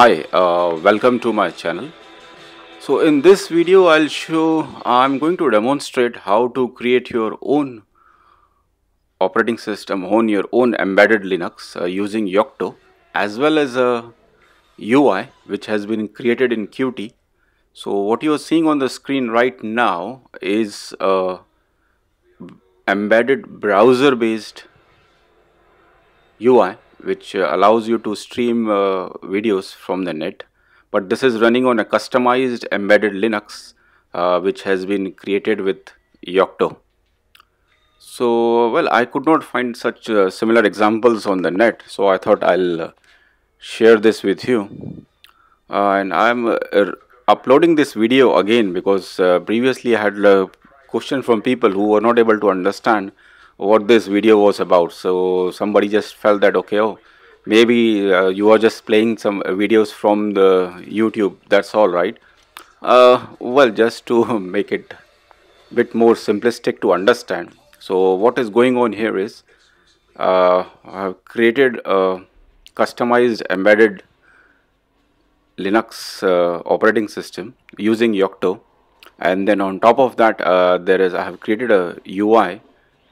Hi, uh, welcome to my channel. So in this video I'll show I'm going to demonstrate how to create your own operating system on your own embedded Linux uh, using Yocto as well as a UI which has been created in Qt. So what you are seeing on the screen right now is a embedded browser based UI which uh, allows you to stream uh, videos from the net but this is running on a customized embedded Linux uh, which has been created with Yocto. So well I could not find such uh, similar examples on the net so I thought I'll uh, share this with you uh, and I'm uploading this video again because previously I had a question from people who were not able to understand what this video was about. So somebody just felt that okay oh maybe uh, you are just playing some videos from the youtube. That's all right? Uh, well just to make it bit more simplistic to understand. So what is going on here is uh, I've created a customized embedded Linux uh, operating system using Yocto. And then on top of that uh, there is I have created a UI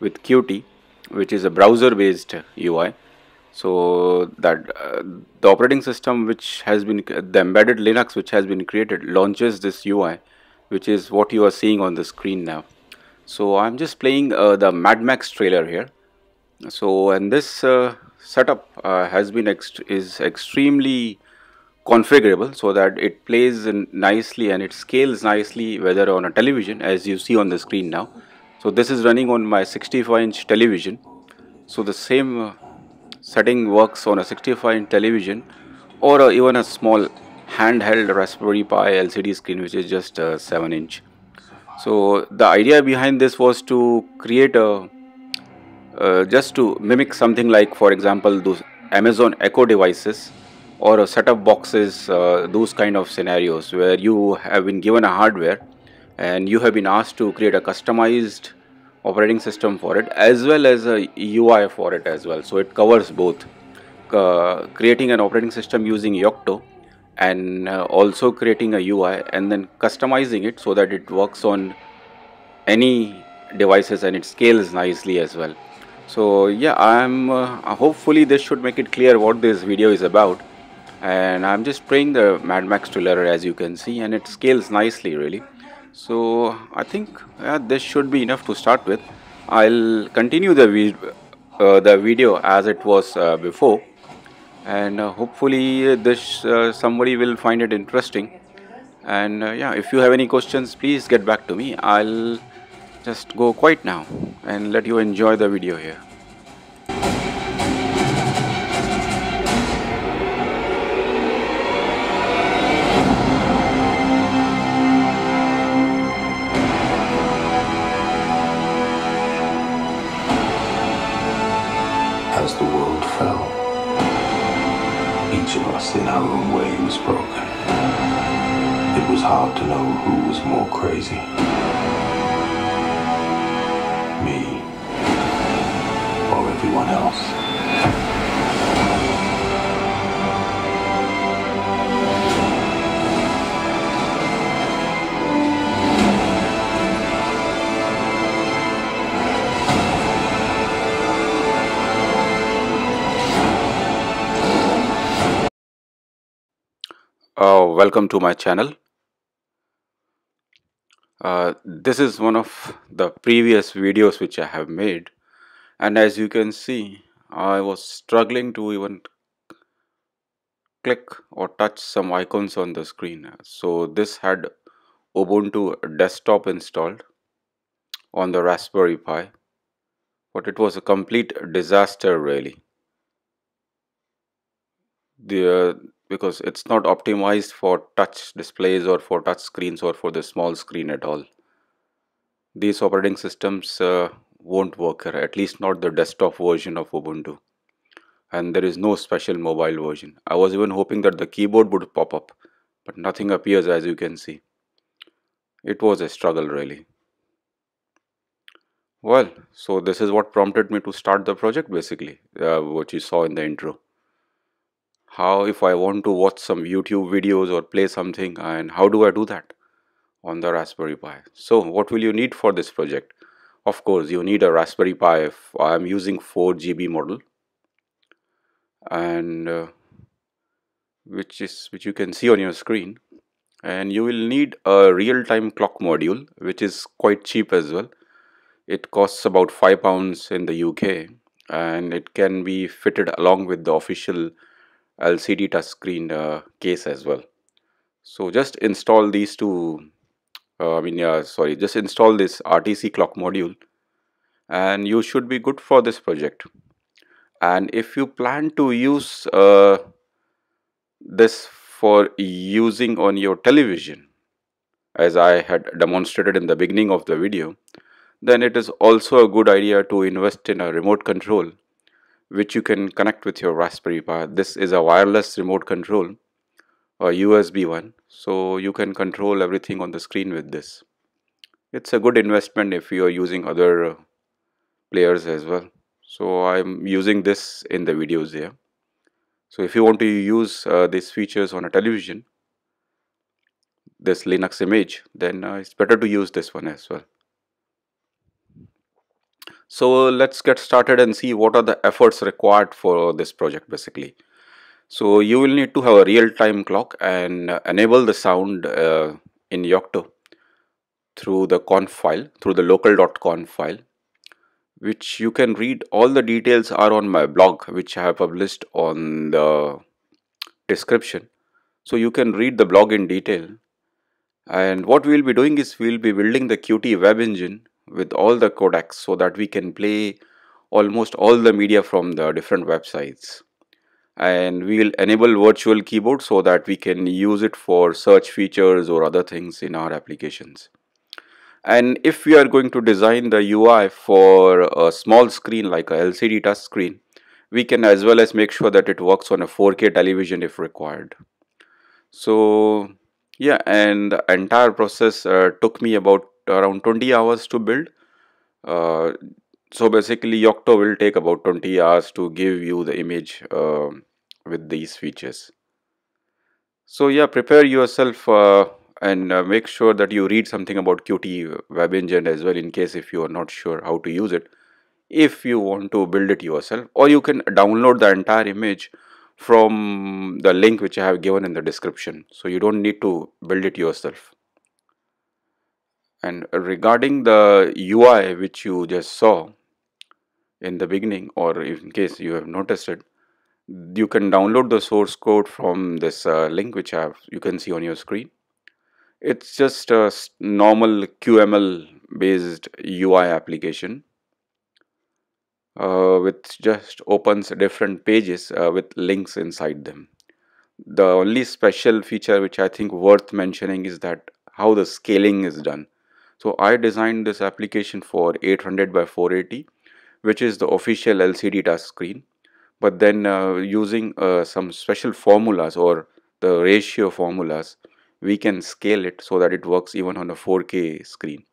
with Qt which is a browser based UI so that uh, the operating system which has been the embedded Linux which has been created launches this UI which is what you are seeing on the screen now. So I'm just playing uh, the Mad Max trailer here. So and this uh, setup uh, has been ext is extremely configurable so that it plays nicely and it scales nicely whether on a television as you see on the screen now so this is running on my 65 inch television. So the same uh, setting works on a 65 inch television or even a small handheld Raspberry Pi LCD screen which is just uh, 7 inch. So the idea behind this was to create a uh, just to mimic something like for example those Amazon Echo devices or a set of boxes uh, those kind of scenarios where you have been given a hardware and you have been asked to create a customized operating system for it as well as a UI for it as well. So it covers both. Uh, creating an operating system using Yocto and uh, also creating a UI and then customizing it so that it works on any devices and it scales nicely as well. So yeah I'm uh, hopefully this should make it clear what this video is about. And I'm just playing the Mad Max trailer as you can see and it scales nicely really so I think yeah, this should be enough to start with. I'll continue the, vi uh, the video as it was uh, before. And uh, hopefully this uh, somebody will find it interesting. And uh, yeah if you have any questions please get back to me. I'll just go quiet now and let you enjoy the video here crazy. Me or everyone else. Oh, welcome to my channel. Uh, this is one of the previous videos which I have made and as you can see I was struggling to even click or touch some icons on the screen. So this had Ubuntu desktop installed on the Raspberry Pi but it was a complete disaster really. The uh, because it's not optimized for touch displays or for touch screens or for the small screen at all. These operating systems uh, won't work here at least not the desktop version of ubuntu. And there is no special mobile version. I was even hoping that the keyboard would pop up but nothing appears as you can see. It was a struggle really. Well so this is what prompted me to start the project basically uh, what you saw in the intro how if I want to watch some YouTube videos or play something and how do I do that on the Raspberry Pi. So what will you need for this project? Of course you need a Raspberry Pi if I am using 4 GB model and uh, which is which you can see on your screen and you will need a real-time clock module which is quite cheap as well it costs about 5 pounds in the UK and it can be fitted along with the official LCD touchscreen uh, case as well. So just install these two uh, I mean yeah sorry just install this RTC clock module and you should be good for this project. And if you plan to use uh, this for using on your television as I had demonstrated in the beginning of the video then it is also a good idea to invest in a remote control which you can connect with your Raspberry Pi. This is a wireless remote control a USB one so you can control everything on the screen with this. It's a good investment if you are using other uh, players as well. So I'm using this in the videos here. So if you want to use uh, these features on a television, this Linux image, then uh, it's better to use this one as well. So let's get started and see what are the efforts required for this project basically. So you will need to have a real-time clock and enable the sound uh, in Yocto through the conf file, through the local.conf file which you can read. All the details are on my blog which I have published on the description. So you can read the blog in detail. And what we will be doing is we will be building the Qt web engine with all the codecs so that we can play almost all the media from the different websites. And we will enable virtual keyboard so that we can use it for search features or other things in our applications. And if we are going to design the UI for a small screen like a LCD touch screen we can as well as make sure that it works on a 4K television if required. So yeah and the entire process uh, took me about around 20 hours to build. Uh, so basically Yocto will take about 20 hours to give you the image uh, with these features. So yeah prepare yourself uh, and uh, make sure that you read something about Qt web engine as well in case if you are not sure how to use it. If you want to build it yourself or you can download the entire image from the link which I have given in the description. So you don't need to build it yourself and regarding the UI which you just saw in the beginning or in case you have noticed it you can download the source code from this uh, link which I have you can see on your screen it's just a normal QML based UI application uh, which just opens different pages uh, with links inside them. The only special feature which I think worth mentioning is that how the scaling is done. So I designed this application for 800 by 480 which is the official LCD touch screen but then uh, using uh, some special formulas or the ratio formulas we can scale it so that it works even on a 4K screen.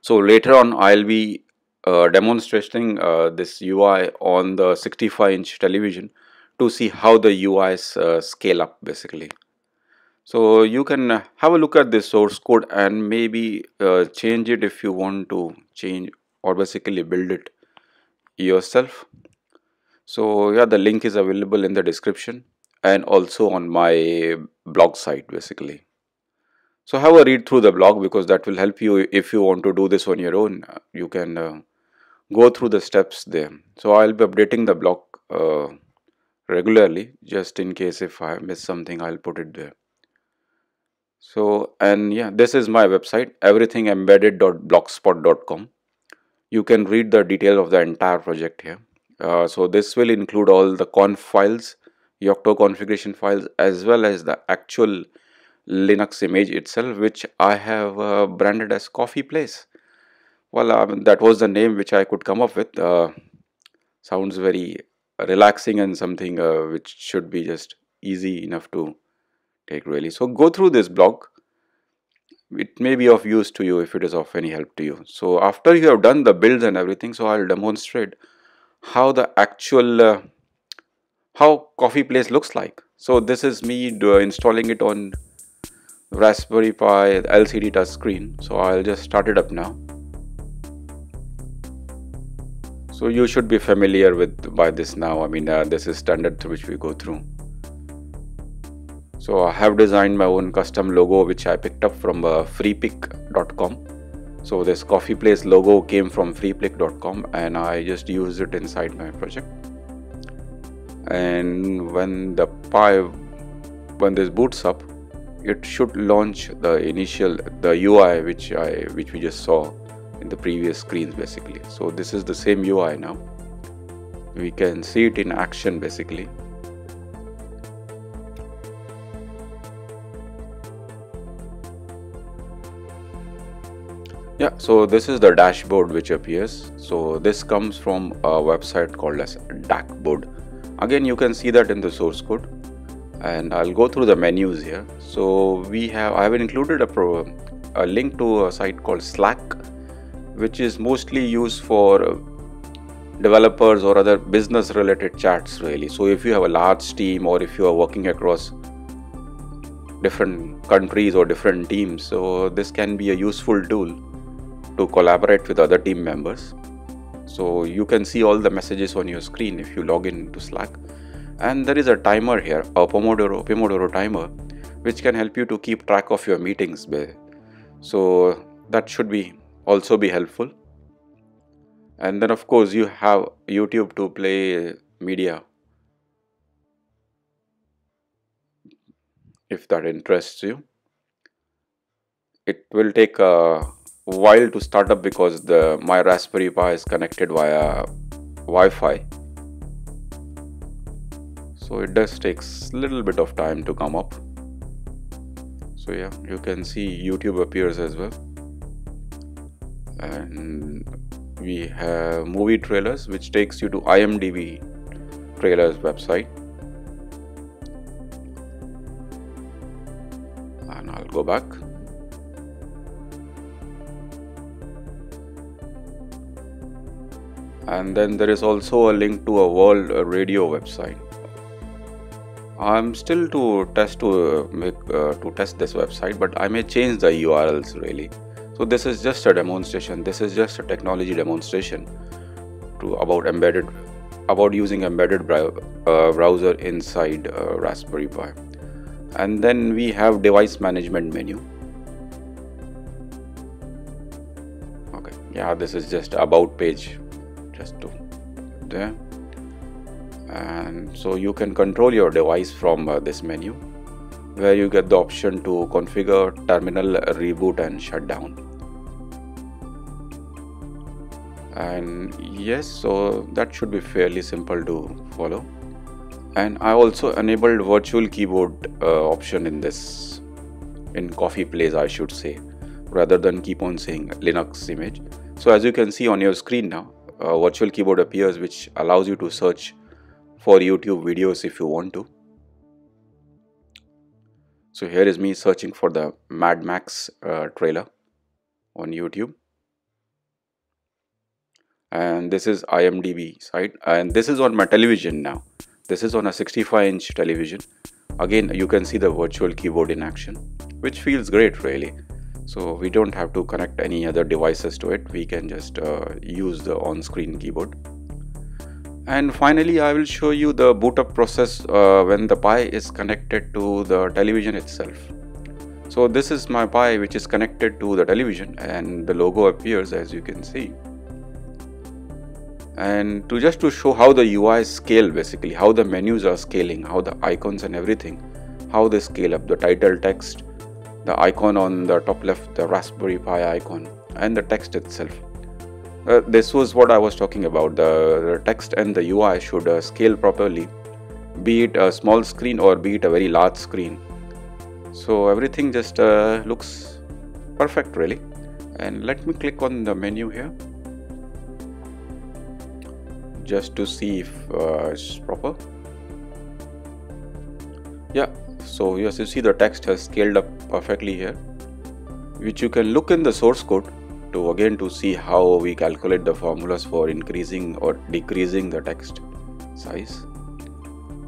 So later on I'll be uh, demonstrating uh, this UI on the 65 inch television to see how the UIs uh, scale up basically. So you can have a look at this source code and maybe uh, change it if you want to change or basically build it yourself. So yeah the link is available in the description and also on my blog site basically. So have a read through the blog because that will help you if you want to do this on your own. You can uh, go through the steps there. So i'll be updating the blog uh, regularly just in case if i miss something i'll put it there so and yeah this is my website everythingembedded.blogspot.com you can read the detail of the entire project here. Uh, so this will include all the conf files Yocto configuration files as well as the actual Linux image itself which I have uh, branded as coffee place. Well um, that was the name which I could come up with. Uh, sounds very relaxing and something uh, which should be just easy enough to take really. So go through this blog. It may be of use to you if it is of any help to you. So after you have done the builds and everything so I'll demonstrate how the actual uh, how coffee place looks like. So this is me installing it on raspberry pi lcd touch screen. So i'll just start it up now. So you should be familiar with by this now. I mean uh, this is standard through which we go through so i have designed my own custom logo which i picked up from uh, freepik.com so this coffee place logo came from freepik.com and i just used it inside my project. And when the pi when this boots up it should launch the initial the UI which I which we just saw in the previous screens basically. So this is the same UI now. We can see it in action basically yeah so this is the dashboard which appears. So this comes from a website called as dashboard again you can see that in the source code. And I'll go through the menus here. So we have I have included a, pro, a link to a site called Slack which is mostly used for developers or other business related chats really. So if you have a large team or if you are working across different countries or different teams so this can be a useful tool to collaborate with other team members. So you can see all the messages on your screen if you log in to slack. And there is a timer here a pomodoro pomodoro timer which can help you to keep track of your meetings so that should be also be helpful. And then of course you have youtube to play media. If that interests you. It will take a while to start up because the my Raspberry Pi is connected via Wi-Fi. So it does takes little bit of time to come up. So yeah, you can see YouTube appears as well. And we have movie trailers which takes you to IMDb trailers website. And I'll go back. And then there is also a link to a world radio website. I'm still to test to make uh, to test this website but i may change the urls really. So this is just a demonstration. This is just a technology demonstration to about embedded about using embedded uh, browser inside uh, raspberry pi. And then we have device management menu. Okay. Yeah this is just about page just to there and so you can control your device from uh, this menu where you get the option to configure terminal reboot and shutdown. And yes so that should be fairly simple to follow. And I also enabled virtual keyboard uh, option in this in coffee place I should say rather than keep on saying Linux image. So as you can see on your screen now a virtual keyboard appears which allows you to search for YouTube videos if you want to. So here is me searching for the Mad Max uh, trailer on YouTube. And this is IMDb site and this is on my television now. This is on a 65 inch television. Again you can see the virtual keyboard in action which feels great really so we don't have to connect any other devices to it. We can just uh, use the on-screen keyboard. And finally I will show you the boot up process uh, when the Pi is connected to the television itself. So this is my Pi which is connected to the television and the logo appears as you can see. And to just to show how the UI scale basically how the menus are scaling how the icons and everything how they scale up the title text the icon on the top left the raspberry pi icon and the text itself. Uh, this was what i was talking about. The, the text and the ui should uh, scale properly be it a small screen or be it a very large screen. So everything just uh, looks perfect really. And let me click on the menu here just to see if uh, it's proper. Yeah so yes you see the text has scaled up perfectly here which you can look in the source code to again to see how we calculate the formulas for increasing or decreasing the text size.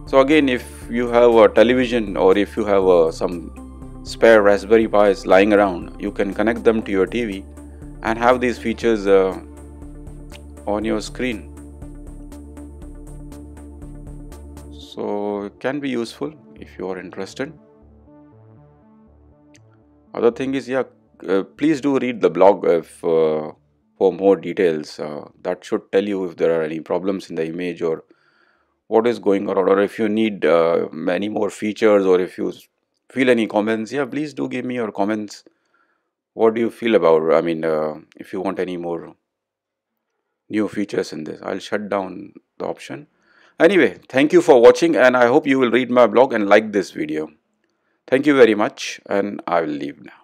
So again if you have a television or if you have uh, some spare raspberry pis lying around you can connect them to your tv and have these features uh, on your screen. So it can be useful if you are interested. Other thing is yeah uh, please do read the blog if uh, for more details. Uh, that should tell you if there are any problems in the image or what is going on or if you need uh, many more features or if you feel any comments yeah please do give me your comments. What do you feel about i mean uh, if you want any more new features in this? I'll shut down the option anyway thank you for watching and i hope you will read my blog and like this video. Thank you very much and i will leave now